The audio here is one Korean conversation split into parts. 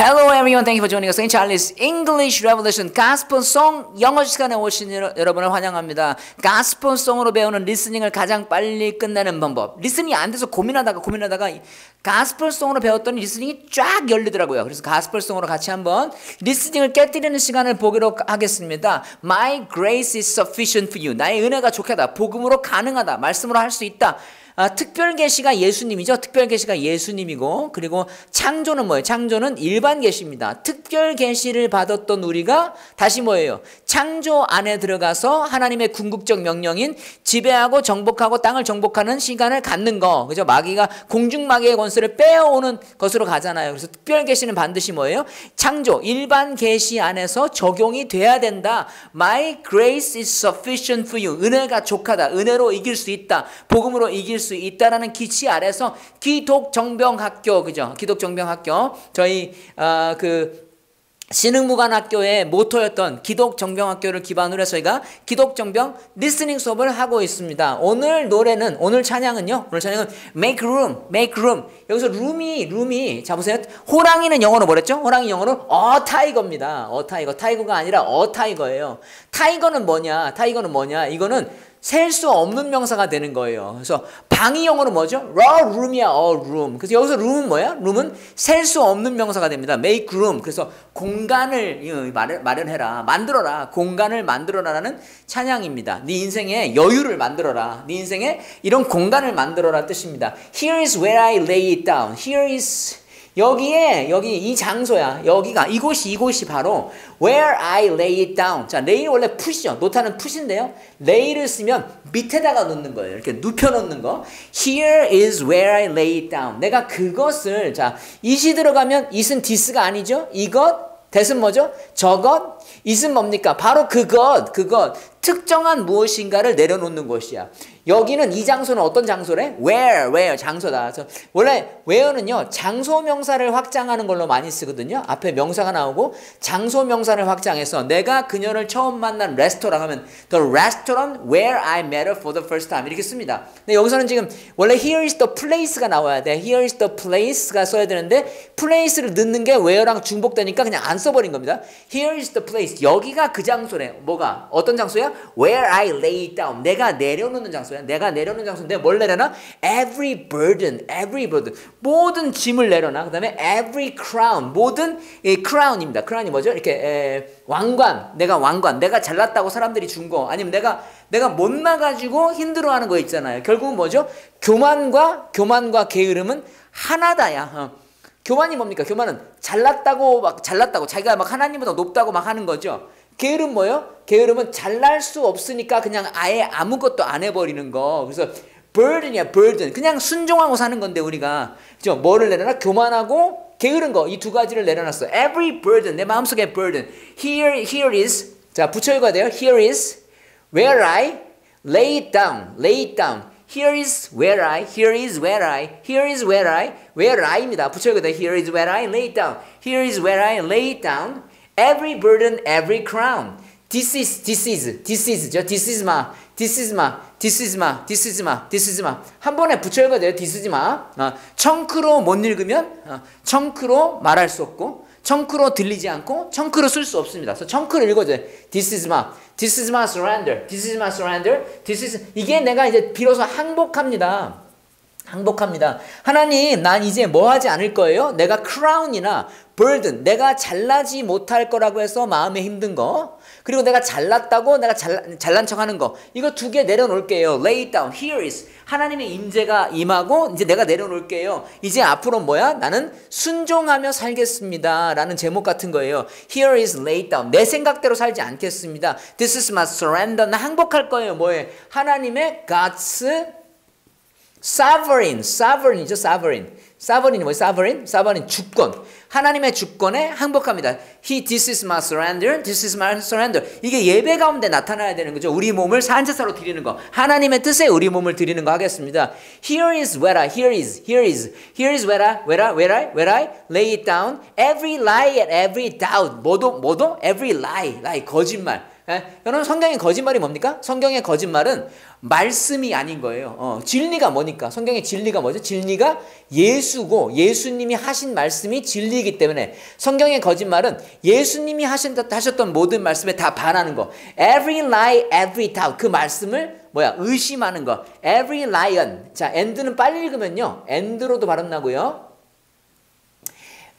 Hello everyone, thank you for joining us in Charlie's English Revolution Gospel Song 영어 시간에 오신 여러분을 환영합니다. Gospel Song으로 배우는 listening을 가장 빨리 끝내는 방법. listening이 안 돼서 고민하다가 고민하다가 Gospel Song으로 배웠더니 listening이 쫙 열리더라고요. 그래서 Gospel Song으로 같이 한번 listening을 깨뜨리는 시간을 보기로 하겠습니다. My grace is sufficient for you. 나의 은혜가 족하다. 복음으로 가능하다. 말씀으로 할 수 있다. 아, 특별 계시가 예수님이죠. 특별 계시가 예수님이고 그리고 창조는 뭐예요? 창조는 일반 계시입니다. 특별 계시를 받았던 우리가 다시 뭐예요? 창조 안에 들어가서 하나님의 궁극적 명령인 지배하고 정복하고 땅을 정복하는 시간을 갖는 거. 그죠? 마귀가 공중 마귀의 권세를 빼어오는 것으로 가잖아요. 그래서 특별 계시는 반드시 뭐예요? 창조 일반 계시 안에서 적용이 돼야 된다. My grace is sufficient for you. 은혜가 족하다. 은혜로 이길 수 있다. 복음으로 이길 수수 있다라는 기치 아래서 기독정병학교 그죠? 기독정병학교 저희 어, 그 신흥무관학교의 모토였던 기독정병학교를 기반으로 해서 저희가 기독정병 리스닝 수업을 하고 있습니다. 오늘 노래는 오늘 찬양은요. 오늘 찬양은 make room, make room. 여기서 room이 room이 자 보세요. 호랑이는 영어로 뭐랬죠? 호랑이 영어로 어 타이거입니다. 어 타이거. 타이거가 아니라 어 타이거예요. 타이거는 뭐냐? 타이거는 뭐냐? 이거는 셀 수 없는 명사가 되는 거예요. 그래서 방이 영어로 뭐죠? raw room이야, a room. 그래서 여기서 room은 뭐야? room은 셀 수 없는 명사가 됩니다. make room. 그래서 공간을 마련, 해라 만들어라. 공간을 만들어라라는 찬양입니다. 네 인생에 여유를 만들어라. 네 인생에 이런 공간을 만들어라 뜻입니다. Here is where I lay it down. Here is 여기에 여기 이 장소야. 여기가 이곳이 이곳이 바로 where I lay it down. 자, lay 원래 푸시죠. 노타는 푸시인데요. lay를 쓰면 밑에다가 놓는 거예요. 이렇게 눕혀 놓는 거. Here is where I lay it down. 내가 그것을 자, 이시 들어가면 it은 this가 아니죠. 이것 대은 뭐죠? 저것 it은 뭡니까? 바로 그것, 그것. 특정한 무엇인가를 내려놓는 것이야. 여기는 이 장소는 어떤 장소래? where, where 장소다. 원래 where는요 장소 명사를 확장하는 걸로 많이 쓰거든요. 앞에 명사가 나오고 장소 명사를 확장해서 내가 그녀를 처음 만난 레스토랑 하면 the restaurant where I met her for the first time 이렇게 씁니다. 근데 여기서는 지금 원래 here is the place가 나와야 돼. here is the place가 써야 되는데 place를 넣는 게 where랑 중복되니까 그냥 안 써버린 겁니다. here is the place 여기가 그 장소래. 뭐가 어떤 장소야? where I lay down 내가 내려놓는 장소야. 내가 내려놓는 장소인데 뭘 내려놔? Every burden, every burden. 모든 짐을 내려놔. 그 다음에 every crown, 모든 이 crown입니다. crown이 뭐죠? 이렇게 에, 왕관, 내가 왕관, 내가 잘났다고 사람들이 준 거, 아니면 내가 내가 못 나가지고 힘들어하는 거 있잖아요. 결국은 뭐죠? 교만과 교만과 게으름은 하나다야. 어. 교만이 뭡니까? 교만은 잘났다고 막 잘났다고 자기가 막 하나님보다 높다고 막 하는 거죠. 게으름 뭐요? 게으름은 잘날 수 없으니까 그냥 아예 아무것도 안 해버리는 거. 그래서 burden이야, burden. 그냥 순종하고 사는 건데 우리가 그죠? 뭐를 내려놔? 교만하고 게으른 거 이 두 가지를 내려놨어. Every burden 내 마음속에 burden. Here, here is 자 읽어야 돼요. Here is where I lay it down, lay it down. Here is where I, here is where I, here is where I, where I입니다. 붙여 읽어야 돼. Here is where I lay down. Here is where I lay down. Every burden, every crown. This is, this is, this is죠. This is my, this is my, this is my, this is my, this is my. 한 번에 붙여 읽어야 돼요. This is my. 어, 청크로 못 읽으면 어, 청크로 말할 수 없고 청크로 들리지 않고 청크로 쓸 수 없습니다. 그래서 청크를 읽어야 돼. This is my, this is my surrender, this is my surrender, this is 이게 내가 이제 비로소 항복합니다. 항복합니다. 하나님, 난 이제 뭐 하지 않을 거예요? 내가 크라운이나 burden, 내가 잘나지 못할 거라고 해서 마음에 힘든 거, 그리고 내가 잘났다고 내가 잘, 잘난 척 하는 거, 이거 두 개 내려놓을게요. lay down, here is. 하나님의 임재가 임하고, 이제 내가 내려놓을게요. 이제 앞으로 뭐야? 나는 순종하며 살겠습니다. 라는 제목 같은 거예요. here is laid down. 내 생각대로 살지 않겠습니다. this is my surrender. 나 항복할 거예요. 뭐에? 하나님의 God's sovereign, sovereign이죠, sovereign. Sovereign이 뭐예요? sovereign? sovereign 주권. 하나님의 주권에 항복합니다. He, this is my surrender, this is my surrender. 이게 예배 가운데 나타나야 되는 거죠. 우리 몸을 산제사로 드리는 거. 하나님의 뜻에 우리 몸을 드리는 거 하겠습니다. Here is where I, here is, here is, here is where I, where I, where I, where I lay it down. Every lie and every doubt. 뭐도, 뭐도? Every lie, lie, 거짓말. 예? 여러분 성경의 거짓말이 뭡니까? 성경의 거짓말은 말씀이 아닌 거예요. 어, 진리가 뭐니까? 성경의 진리가 뭐죠? 진리가 예수고 예수님이 하신 말씀이 진리이기 때문에 성경의 거짓말은 예수님이 하신, 하셨던 모든 말씀에 다 반하는 거. Every lie, every doubt. 그 말씀을 뭐야? 의심하는 거. Every lion. 자, end는 빨리 읽으면요. end로도 발음 나고요.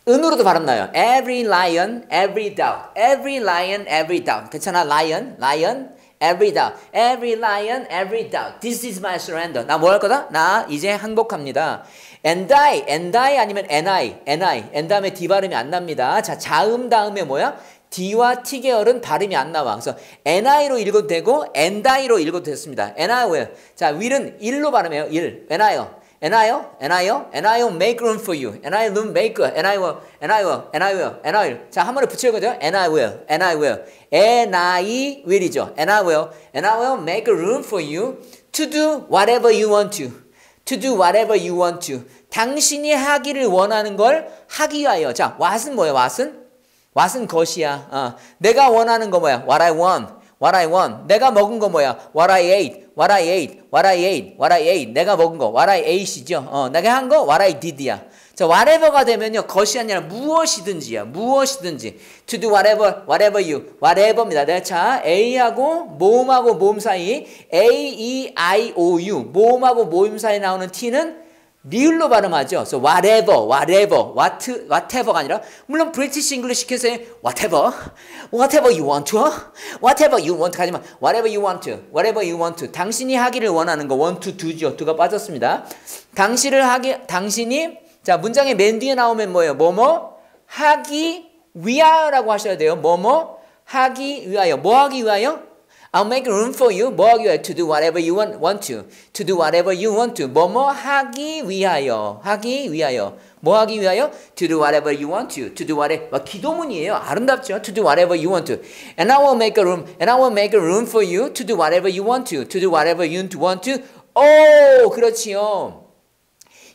은으로도 발음 나요. Every lion, every doubt. Every lion, every doubt. 괜찮아? lion, lion, every doubt. Every lion, every doubt. This is my surrender. 나 뭐 할 거다? 나 이제 항복합니다. and I, and I 아니면 and I, and I, and 다음에 D 발음이 안 납니다. 자, 자음 다음에 뭐야? D와 T 계열은 발음이 안 나와. 그래서 NI로 읽어도 되고 NI로 읽어도 됐습니다. NI will. 자, will은 1로 발음해요. 1. NI요. And I'll, and I'll, and I'll make room for you. And I'll make, and I will, and I will, and I will, and I will. 자, 한 번에 붙여거든요. And I will, and I will. And I will이죠. And I will, and I will make a room for you to do whatever you want to. To do whatever you want to. 당신이 하기를 원하는 걸 하기 위하여. 자, what은 뭐예요? what은? what은 것이야. 어. 내가 원하는 거 뭐야? What I want. What I want. 내가 먹은 거 뭐야? What I ate. What I ate. What I ate. What I ate. 내가 먹은 거. What I ate이죠. 어, 내가 한 거. What I did야. 자, whatever가 되면요. 것이 아니라 무엇이든지야. 무엇이든지. To do whatever, whatever you. whatever입니다. 네, 자, A하고 모음하고 모음 사이. A, E, I, O, U. 모음하고 모음 사이 나오는 T는 리을로 발음하죠. So whatever, whatever, what, whatever가 아니라 물론 브리티시 잉글리시 시켜서 whatever, whatever you want to, whatever you want 하지만 whatever you want to, whatever you want to. 당신이 하기를 원하는 거 want to do죠. do가 빠졌습니다. 당신을 하기, 당신이 자 문장의 맨 뒤에 나오면 뭐예요? 뭐뭐 하기 위하여라고 하셔야 돼요. 뭐뭐 하기 위하여. 뭐 하기 위하여? I'll make room for you. 뭐 하기 위하여? To do whatever you want, want to. To do whatever you want to. 뭐뭐 하기 위하여. 하기 위하여. 뭐 하기 위하여? To do whatever you want to. To do whatever. 기도문이에요. 아름답죠? To do whatever you want to. And I will make a room. And I will make a room for you. To do whatever you want to. To do whatever you want to. 오, 그렇지요.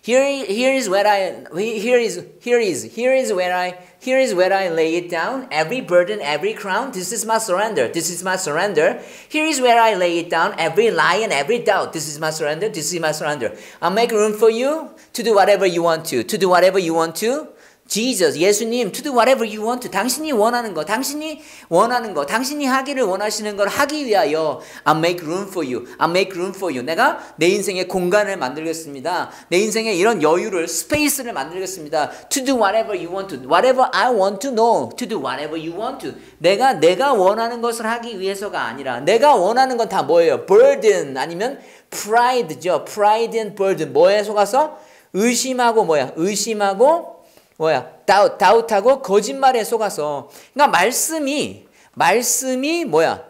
Here, here is where I here is here is here is where I here is where I lay it down. Every burden, every crown. This is my surrender. This is my surrender. Here is where I lay it down. Every lie and every doubt. This is my surrender. This is my surrender. I'll make room for you to do whatever you want to. To do whatever you want to. Jesus, 예수님, to do whatever you want. 당신이 원하는 거, 당신이 원하는 거, 당신이 하기를 원하시는 걸 하기 위하여 I'll make room for you. I'll make room for you. 내가 내 인생에 공간을 만들겠습니다. 내 인생에 이런 여유를, 스페이스를 만들겠습니다. To do whatever you want to. Whatever I want to know. To do whatever you want to. 내가 내가 원하는 것을 하기 위해서가 아니라 내가 원하는 건 다 뭐예요? burden 아니면 pride죠. pride and burden. 뭐에 속아서? 의심하고 뭐야? 의심하고 뭐야? 다웃, 다웃하고 거짓말에 속아서. 그러니까 말씀이, 말씀이 뭐야?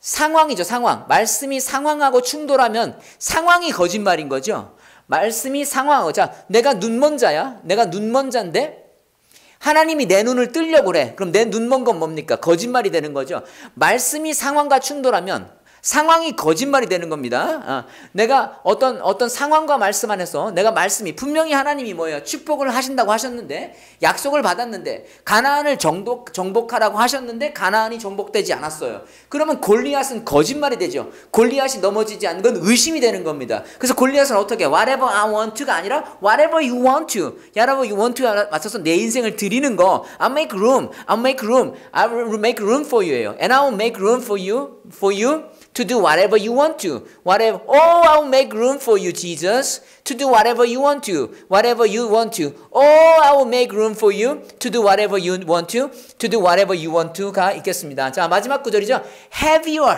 상황이죠, 상황. 말씀이 상황하고 충돌하면 상황이 거짓말인 거죠. 말씀이 상황하고. 자, 내가 눈먼 자야. 내가 눈먼 자인데 하나님이 내 눈을 뜨려고 그래. 그럼 내 눈먼 건 뭡니까? 거짓말이 되는 거죠. 말씀이 상황과 충돌하면 상황이 거짓말이 되는 겁니다. 아, 내가 어떤 어떤 상황과 말씀 안에서 내가 말씀이 분명히 하나님이 뭐예요? 축복을 하신다고 하셨는데 약속을 받았는데 가나안을 정복 정복하라고 하셨는데 가나안이 정복되지 않았어요. 그러면 골리앗은 거짓말이 되죠. 골리앗이 넘어지지 않는 건 의심이 되는 겁니다. 그래서 골리앗은 어떻게 whatever I want to가 아니라 whatever you want to, whatever you want to에 맞춰서 내 인생을 드리는 거. I make room, I make room, I will make room for you예요. And I will make room for you, for you. To do whatever you want to. Whatever, oh, I'll make room for you, Jesus, to do whatever you want to. Whatever you want to. Oh, I will make room for you to do whatever you want to. To do whatever you want to가 있겠습니다. 자, 마지막 구절이죠. Have your.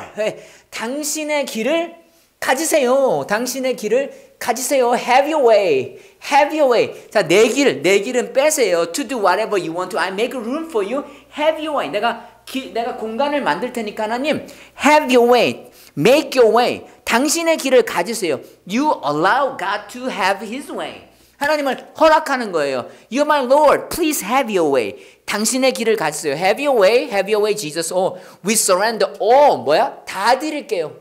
당신의 길을 가지세요. 당신의 길을 가지세요. Have your way. Have your way. 자, 내 길, 내 길은 빼세요. To do whatever you want to. I make room for you. Have your way. 내가 기, 내가 공간을 만들 테니까 하나님 have your way, make your way. 당신의 길을 가지세요. You allow God to have His way. 하나님을 허락하는 거예요. You're my Lord. Please have your way. 당신의 길을 가지세요. Have your way, have your way, Jesus. Oh, we surrender all. 뭐야? 다 드릴게요.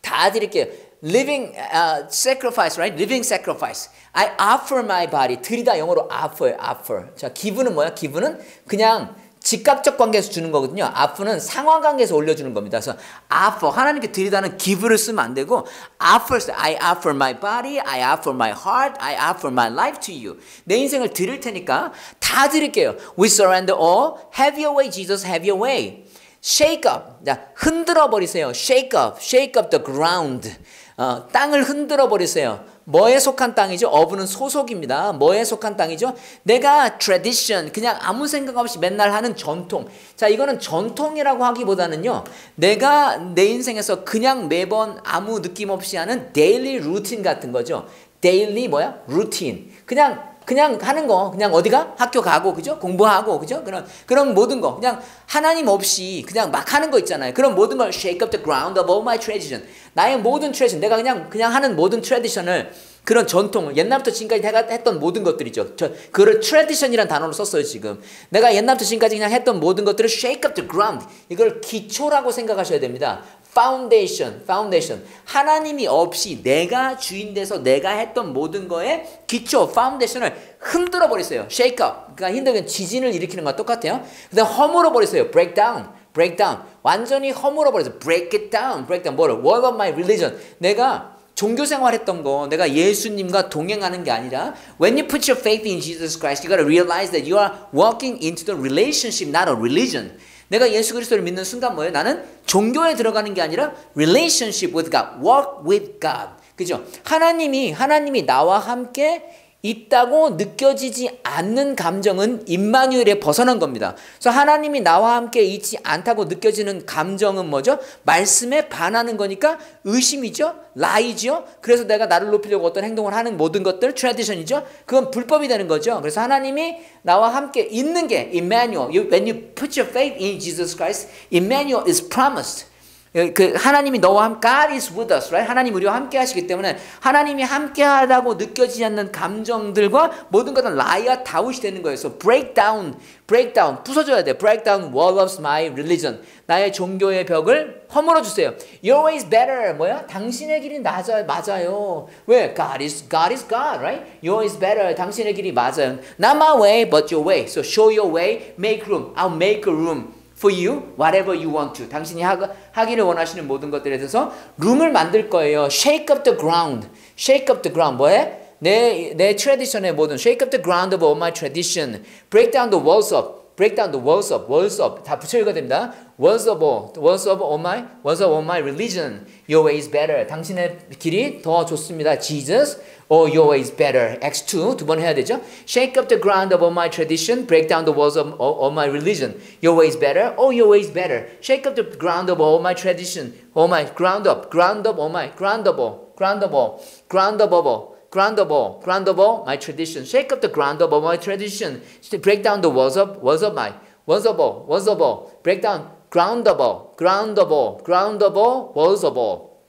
다 드릴게요. Living uh, sacrifice, right? Living sacrifice. I offer my body. 드리다 영어로 offer, offer. 자, 기분은 뭐야? 기분은 그냥 직각적 관계에서 주는 거거든요. offer는 상황 관계에서 올려주는 겁니다. 그래서 offer 하나님께 드리다는 give를 쓰면 안 되고 offer I offer my body, I offer my heart, I offer my life to you. 내 인생을 드릴 테니까 다 드릴게요. We surrender all. Have your way, Jesus. Have your way. Shake up. 자, 흔들어 버리세요. Shake up. Shake up the ground. 어, 땅을 흔들어 버리세요. 뭐에 속한 땅이죠? 어부는 소속입니다. 뭐에 속한 땅이죠? 내가 tradition, 그냥 아무 생각 없이 맨날 하는 전통. 자, 이거는 전통이라고 하기보다는요, 내가 내 인생에서 그냥 매번 아무 느낌 없이 하는 daily routine 같은 거죠. daily 뭐야? routine. 그냥 그냥 하는 거, 그냥 어디가? 학교 가고, 그죠? 공부하고, 그죠? 그런, 그런 모든 거. 그냥 하나님 없이 그냥 막 하는 거 있잖아요. 그런 모든 걸 shake up the ground of all my tradition. 나의 모든 트레디션, 내가 그냥, 그냥 하는 모든 트레디션을 그런 전통을 옛날부터 지금까지 내가 했던 모든 것들이죠. 저 그걸 트레디션이란 단어로 썼어요 지금. 내가 옛날부터 지금까지 그냥 했던 모든 것들을 shake up the ground. 이걸 기초라고 생각하셔야 됩니다. Foundation, foundation. 하나님이 없이 내가 주인 돼서 내가 했던 모든 거에 기초, foundation을 흔들어 버렸어요. shake up. 그러니까 힘들게 지진을 일으키는 거와 똑같아요. 그다음 허물어 버렸어요. break down. break down. 완전히 허물어 버렸어요. break it down. break down. 뭐를? what about my religion? 내가 종교 생활했던 거 내가 예수님과 동행하는 게 아니라 when you put your faith in Jesus Christ you got to realize that you are walking into the relationship not a religion 내가 예수 그리스도를 믿는 순간 뭐예요? 나는 종교에 들어가는 게 아니라 relationship with God, walk with God. 그죠? 하나님이 하나님이 나와 함께 있다고 느껴지지 않는 감정은 임마누엘에 벗어난 겁니다. 그래서 하나님이 나와 함께 있지 않다고 느껴지는 감정은 뭐죠? 말씀에 반하는 거니까 의심이죠. 라이죠. 그래서 내가 나를 높이려고 어떤 행동을 하는 모든 것들 트레디션이죠. 그건 불법이 되는 거죠. 그래서 하나님이 나와 함께 있는 게 Emmanuel. When you put your faith in Jesus Christ, Emmanuel is promised. 그 하나님이 너와 함께 God is with us, right? 하나님 우리와 함께 하시기 때문에 하나님이 함께 하다고 느껴지지 않는 감정들과 모든 것은 라이와 다웃이 되는 거예요. 그래서 break down, break down, 부서져야 돼. break down wall of my religion. 나의 종교의 벽을 허물어 주세요. Your way is better. 뭐야? 당신의 길이 맞아요. 맞아요. 왜? God is God is God, right? Your way is better. 당신의 길이 맞아요. Not my way, but your way. So show your way, make room. I'll make a room. For you whatever you want to. 당신이 하, 하기를 원하시는 모든 것들에 대해서 룸을 만들 거예요. Shake up the ground. Shake up the ground. 뭐해? 내, 내 트레디션의 모든 shake up the ground of all my tradition. break down the walls up. break down the walls up. walls up. 다 붙여 읽어야 됩니다. walls of all. walls of all my walls of all my religion. your way is better. 당신의 길이 더 좋습니다. Jesus or your way is better. X2 두 번 해야 되죠. Shake up the ground of all my tradition, break down the walls of, of, of my religion. Your way is better. Oh, your way is better. Shake up the ground of all my tradition. All my ground up, ground up, all my ground up, all, ground up, all, ground up, all. Ground of all, ground of all, my tradition. Shake up the ground of all my tradition. Break down the walls of, walls of my, walls of all, walls of all. Break down ground of all, ground of all, ground of all, walls of all.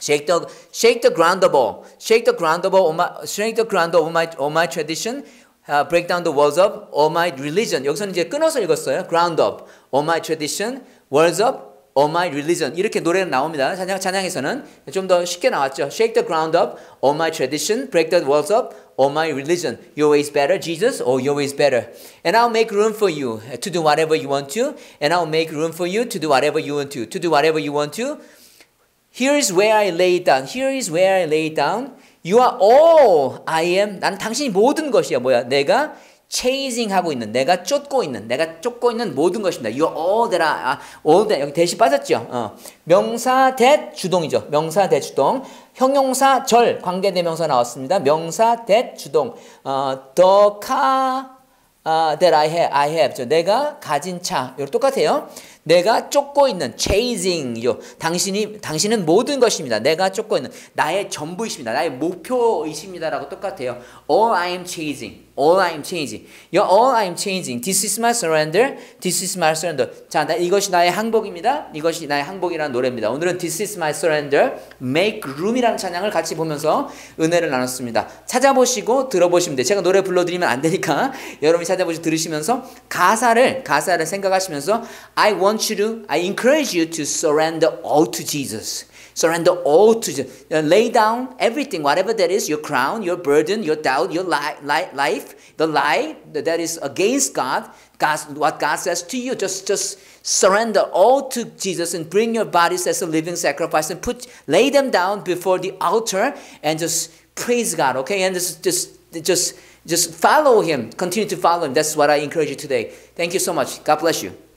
Shake the shake the ground of all, shake the ground of all my shake the ground of all my all my tradition. Uh, break down the walls of all my religion. 여기서는 이제 끊어서 읽었어요. Ground up, all my tradition, walls up, all my religion. 이렇게 노래는 나옵니다. 찬양, 찬양에서는 좀 더 쉽게 나왔죠. Shake the ground up, all my tradition, break the walls up, all my religion. Your way is better, Jesus, or your way is better. And I'll make room for you to do whatever you want to. And I'll make room for you to do whatever you want to. To do whatever you want to. Here is where I lay down. Here is where I lay down. You are all I am. 나는 당신이 모든 것이야. 뭐야? 내가 chasing 하고 있는, 내가 쫓고 있는, 내가 쫓고 있는 모든 것입니다. You all that I, all that 여기 대시 빠졌죠. 어. 명사 대 주동이죠. 명사 대 주동. 형용사 절 관계대명사 나왔습니다. 명사 대 주동. 어, the car uh, that I have, I have. 내가 가진 차. 이거 똑같아요. 내가 쫓고 있는 chasing요. 당신이 당신은 모든 것입니다. 내가 쫓고 있는 나의 전부이십니다. 나의 목표이십니다라고 똑같아요. All I am chasing. All I am changing. You're all I am changing. This is my surrender. This is my surrender. 자, 나, 이것이 나의 항복입니다. 이것이 나의 항복이라는 노래입니다. 오늘은 This is my surrender. Make room이라는 찬양을 같이 보면서 은혜를 나눴습니다. 찾아보시고 들어보시면 돼요. 제가 노래 불러드리면 안 되니까 여러분이 찾아보시고 들으시면서 가사를 가사를 생각하시면서 I want you to, I encourage you to surrender all to Jesus. Surrender all to Jesus. Uh, Lay down everything, whatever that is, your crown, your burden, your doubt, your li- li- life, the lie that is against God, God, what God says to you. Just, just surrender all to Jesus and bring your bodies as a living sacrifice and put, lay them down before the altar and just praise God. Okay, and just, just, just, just follow Him. Continue to follow Him. That's what I encourage you today. Thank you so much. God bless you.